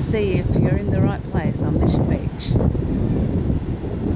see if you're in the right